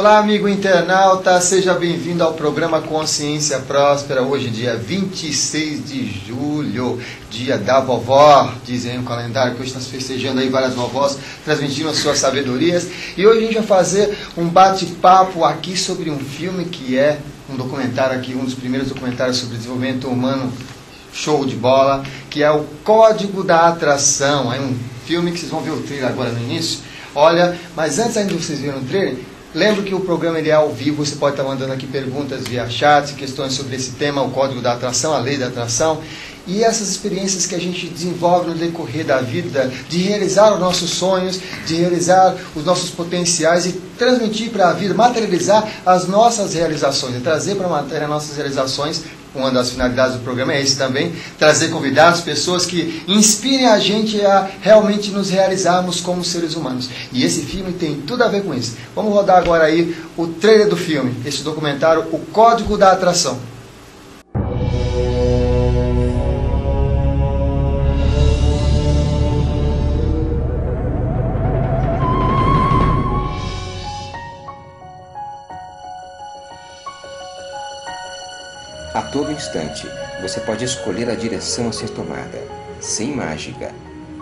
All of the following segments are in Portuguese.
Olá, amigo internauta, seja bem-vindo ao programa Consciência Próspera. Hoje, dia 26 de julho, dia da vovó, dizem o calendário que hoje está festejando aí várias vovós, transmitindo as suas sabedorias. E hoje a gente vai fazer um bate-papo aqui sobre um filme que é um documentário aqui, um dos primeiros documentários sobre desenvolvimento humano, show de bola, que é o Código da Atração. É um filme que vocês vão ver o trailer agora no início. Olha, mas antes ainda de vocês verem o trailer, Lembro que o programa ele é ao vivo, você pode estar mandando aqui perguntas via chat, questões sobre esse tema, o código da atração, a lei da atração. E essas experiências que a gente desenvolve no decorrer da vida, de realizar os nossos sonhos, de realizar os nossos potenciais e transmitir para a vida, materializar as nossas realizações, trazer para a matéria nossas realizações uma das finalidades do programa é esse também, trazer convidados, pessoas que inspirem a gente a realmente nos realizarmos como seres humanos. E esse filme tem tudo a ver com isso. Vamos rodar agora aí o trailer do filme, esse documentário, O Código da Atração. Todo instante, você pode escolher a direção a ser tomada, sem mágica,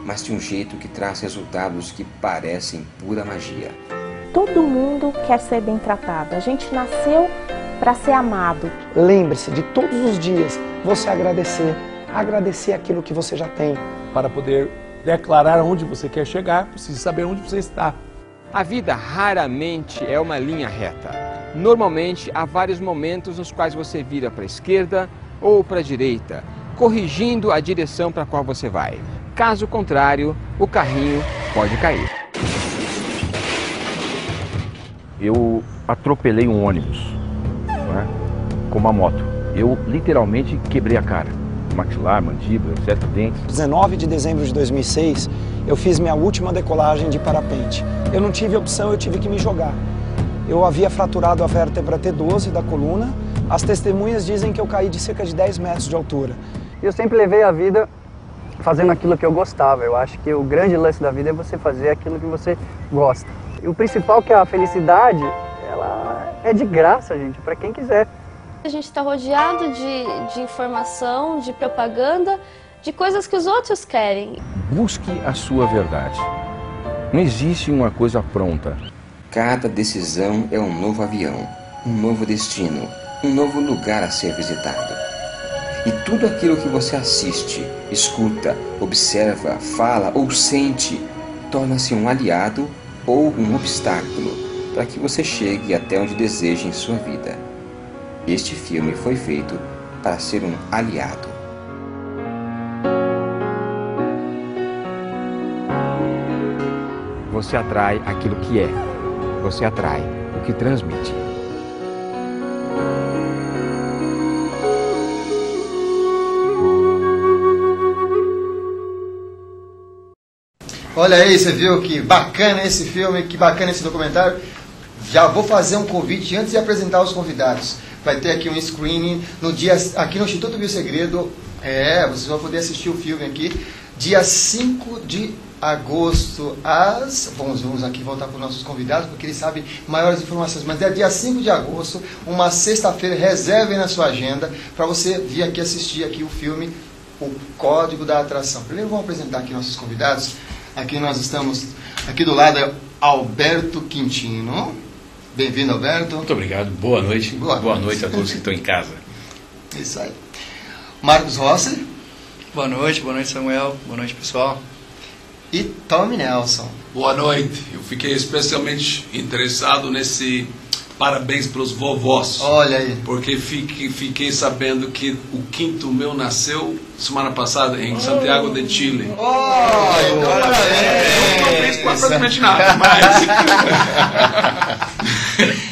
mas de um jeito que traz resultados que parecem pura magia. Todo mundo quer ser bem tratado. A gente nasceu para ser amado. Lembre-se de todos os dias você agradecer, agradecer aquilo que você já tem. Para poder declarar onde você quer chegar, precisa saber onde você está. A vida raramente é uma linha reta. Normalmente há vários momentos nos quais você vira para a esquerda ou para a direita, corrigindo a direção para a qual você vai. Caso contrário, o carrinho pode cair. Eu atropelei um ônibus né, com uma moto. Eu literalmente quebrei a cara. Maxilar, mandíbula, etc. Dentes. 19 de dezembro de 2006, eu fiz minha última decolagem de parapente. Eu não tive opção, eu tive que me jogar. Eu havia fraturado a vértebra T12 da coluna. As testemunhas dizem que eu caí de cerca de 10 metros de altura. Eu sempre levei a vida fazendo aquilo que eu gostava. Eu acho que o grande lance da vida é você fazer aquilo que você gosta. E o principal que é a felicidade, ela é de graça, gente, para quem quiser. A gente está rodeado de, de informação, de propaganda, de coisas que os outros querem. Busque a sua verdade. Não existe uma coisa pronta. Cada decisão é um novo avião, um novo destino, um novo lugar a ser visitado. E tudo aquilo que você assiste, escuta, observa, fala ou sente torna-se um aliado ou um obstáculo para que você chegue até onde deseja em sua vida. Este filme foi feito para ser um aliado. Você atrai aquilo que é você atrai o que transmite. Olha aí, você viu que bacana esse filme, que bacana esse documentário. Já vou fazer um convite antes de apresentar os convidados. Vai ter aqui um screening no dia aqui no Instituto Biosegredo. É, vocês vão poder assistir o filme aqui dia 5 de agosto, às. Vamos, vamos aqui voltar para os nossos convidados, porque eles sabem maiores informações. Mas é dia 5 de agosto, uma sexta-feira, reservem na sua agenda para você vir aqui assistir aqui o filme O Código da Atração. Primeiro vamos apresentar aqui nossos convidados. Aqui nós estamos, aqui do lado é Alberto Quintino. Bem-vindo, Alberto. Muito obrigado. Boa noite. Boa, Boa noite. noite a todos que estão em casa. Isso aí. Marcos Rossi Boa noite, boa noite Samuel, boa noite pessoal. E Tommy Nelson. Boa noite. Eu fiquei especialmente interessado nesse parabéns para os vovós. Olha aí. Porque fiquei, fiquei sabendo que o quinto meu nasceu semana passada em Santiago de Chile. Oh, Eu não parabéns! fiz praticamente nada, mas.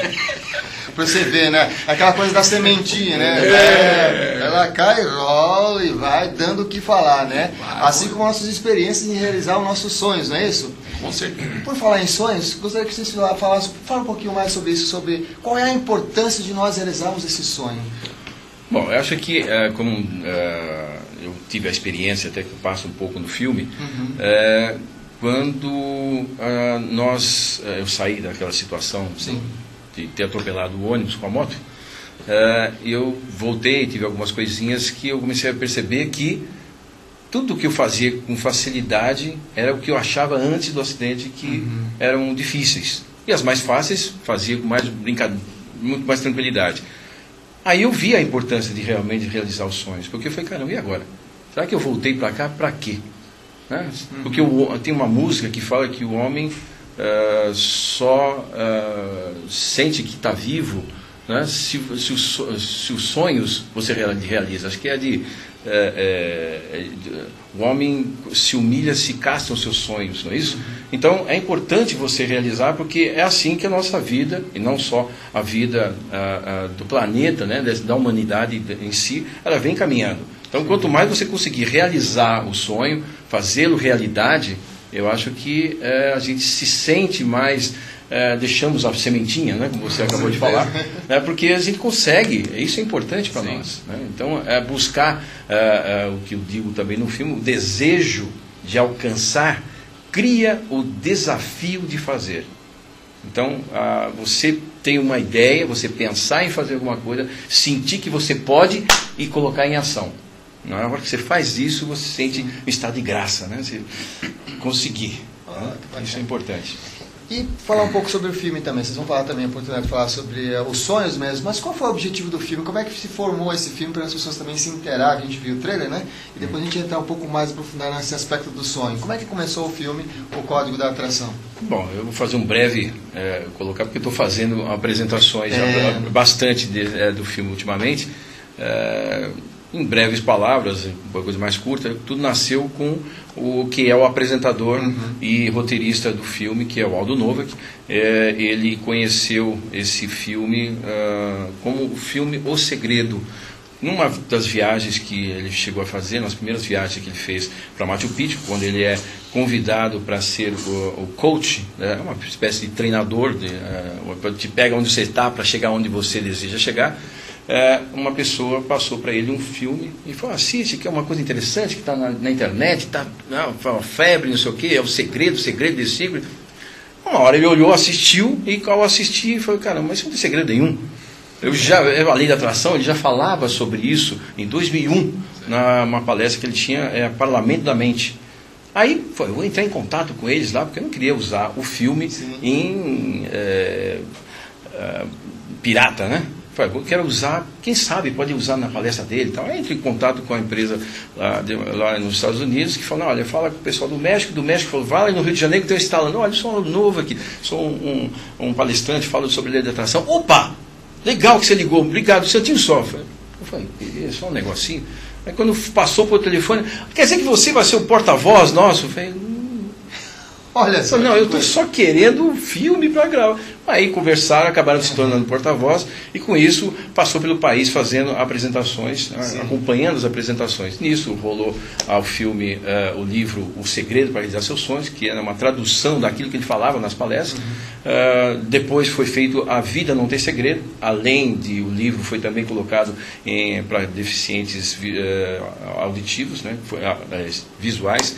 Pra você ver, né? Aquela coisa da sementinha, né? É. Ela cai, rola e vai dando o que falar, né? Vai, Assim como nossas experiências em realizar os nossos sonhos, não é isso? Com certeza. Por falar em sonhos, gostaria que vocês falassem fala um pouquinho mais sobre isso, sobre qual é a importância de nós realizarmos esse sonho. Bom, eu acho que, eh, como eh, eu tive a experiência, até que passa um pouco no filme, eh, quando ah, nós, eu saí daquela situação Sim. De ter atropelado o ônibus com a moto, uh, eu voltei, tive algumas coisinhas que eu comecei a perceber que tudo que eu fazia com facilidade era o que eu achava antes do acidente que uhum. eram difíceis. E as mais fáceis fazia com mais brincadeira, muito mais tranquilidade. Aí eu vi a importância de realmente realizar os sonhos, porque eu falei, caramba, e agora? Será que eu voltei para cá para quê? Né? Uhum. Porque eu, tem uma música que fala que o homem uh, só uh, sente que está vivo né? se, se, os, se, os, sonhos você realiza. Acho que é de é, é, o homem se humilha se castam seus sonhos, não é isso? Então é importante você realizar porque é assim que a nossa vida, e não só a vida do planeta, né, da humanidade em si, ela vem caminhando. Então quanto mais você conseguir realizar o sonho, fazê-lo realidade, eu acho que é, a gente se sente mais é, deixamos a sementinha, né, como você acabou de falar, né, porque a gente consegue, isso é importante para nós. Né? Então, é buscar é, é, o que eu digo também no filme, o desejo de alcançar cria o desafio de fazer. Então, ah, você tem uma ideia, você pensar em fazer alguma coisa, sentir que você pode e colocar em ação. Na hora que você faz isso, você sente um estado de graça, né? Você conseguir. Né? Isso é importante. E falar um pouco sobre o filme também. Vocês vão falar também a oportunidade de falar sobre uh, os sonhos mesmo. Mas qual foi o objetivo do filme? Como é que se formou esse filme para as pessoas também se interagem? A gente viu o trailer, né? E depois a gente entrar um pouco mais aprofundar nesse aspecto do sonho. Como é que começou o filme, o Código da Atração? Bom, eu vou fazer um breve é, colocar porque estou fazendo apresentações é... bastante de, é, do filme ultimamente. Em breves palavras, uma coisa mais curta, tudo nasceu com o que é o apresentador uhum. e roteirista do filme, que é o Aldo Novak. É, ele conheceu esse filme uh, como o filme O Segredo. Numa das viagens que ele chegou a fazer, nas primeiras viagens que ele fez para Machu Picchu, quando ele é convidado para ser o, o coach, né, uma espécie de treinador, de, uh, te pega onde você está para chegar onde você deseja chegar, é, uma pessoa passou para ele um filme e falou: assiste, que é uma coisa interessante que está na, na, internet, está uma febre, não sei o que, é o segredo, o segredo desse segredo. Uma hora ele olhou, assistiu, e ao assistir, falou: caramba, mas isso não tem segredo nenhum. Eu já, a lei da atração, ele já falava sobre isso em 2001, numa palestra que ele tinha, é Parlamento da Mente. Aí foi, eu vou entrar em contato com eles lá, porque eu não queria usar o filme Sim. em é, é, pirata, né? Eu quero usar, quem sabe pode usar na palestra dele. Então, entre em contato com a empresa lá, de, lá nos Estados Unidos, que falou, olha, fala com o pessoal do México, do México falou, vai lá no Rio de Janeiro que tem instalando, olha, eu sou um novo aqui, sou um, um, um palestrante, falo sobre lei de atração. Opa! Legal que você ligou, obrigado, você tinha só. Eu falei, é só um negocinho. Aí quando passou o telefone, quer dizer que você vai ser o porta-voz nosso? Eu falei, hum. Olha só. Não, eu estou só querendo um filme para gravar. Aí conversaram, acabaram se tornando porta-voz e com isso passou pelo país fazendo apresentações, né, Sim. acompanhando as apresentações. Nisso rolou ao filme uh, o livro O Segredo para Realizar Seus Sonhos, que era uma tradução daquilo que ele falava nas palestras. Uhum. Uh, depois foi feito A Vida Não Tem Segredo, além de o livro foi também colocado para deficientes uh, auditivos, né, foi, visuais,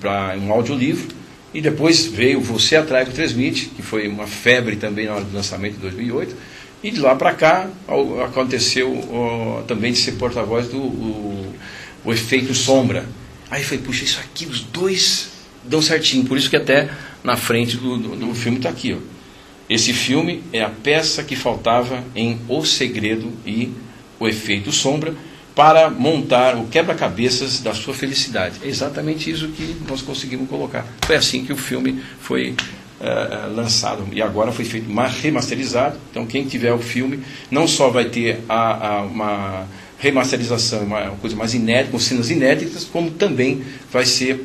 para um audiolivro. E depois veio Você Atrai o Transmite, que foi uma febre também na hora do lançamento de 2008. E de lá para cá aconteceu ó, também de ser porta-voz do o, o, efeito sombra. Aí foi, puxa, isso aqui, os dois dão certinho. Por isso que até na frente do, do, do filme está aqui. Ó. Esse filme é a peça que faltava em O Segredo e o Efeito Sombra para montar o quebra-cabeças da sua felicidade. É exatamente isso que nós conseguimos colocar. Foi assim que o filme foi uh, lançado e agora foi feito remasterizado. Então quem tiver o filme não só vai ter a, a, uma remasterização, uma coisa mais inédita, com cenas inéditas, como também vai ser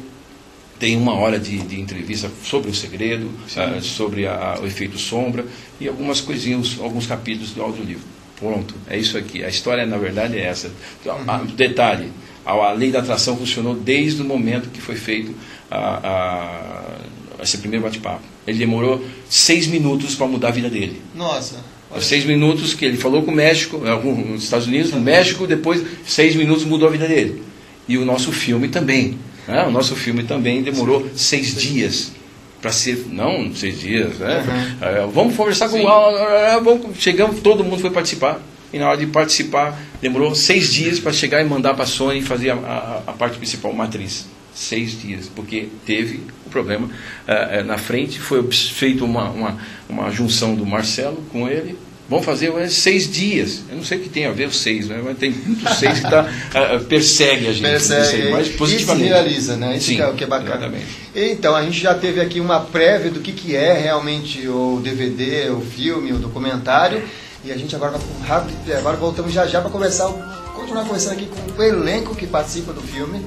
tem uma hora de, de entrevista sobre o segredo, uh, sobre a, o efeito sombra e algumas coisinhas, alguns capítulos do audiolivro. Pronto, é isso aqui. A história, na verdade, é essa. Uhum. Detalhe, a, lei da atração funcionou desde o momento que foi feito a, a, esse primeiro bate-papo. Ele demorou seis minutos para mudar a vida dele. Nossa. Seis minutos que ele falou com o México, nos Estados Unidos, no México, depois seis minutos mudou a vida dele. E o nosso filme também. Né? O nosso filme também demorou seis dias para ser não seis dias, né? Uhum. vamos conversar com o vamos, chegamos, todo mundo foi participar e na hora de participar demorou seis dias para chegar e mandar para a Sony fazer a, a, a, parte principal, matriz. Seis dias, porque teve o problema uh, na frente, foi feita uma, uma, uma junção do Marcelo com ele, Vamos fazer seis dias. Eu não sei o que tem a ver os seis, né? mas tem muitos seis que tá, uh, persegue a gente. Persegue, mas positivamente. E se realiza, né? Isso Sim, que, é, que é bacana. Exatamente. Então, a gente já teve aqui uma prévia do que, que é realmente o DVD, o filme, o documentário. E a gente agora vai rápido, agora voltamos já já para conversar, continuar conversando aqui com o elenco que participa do filme,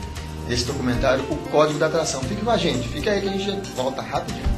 esse documentário, O Código da Atração. Fique com a gente, fica aí que a gente volta rapidinho.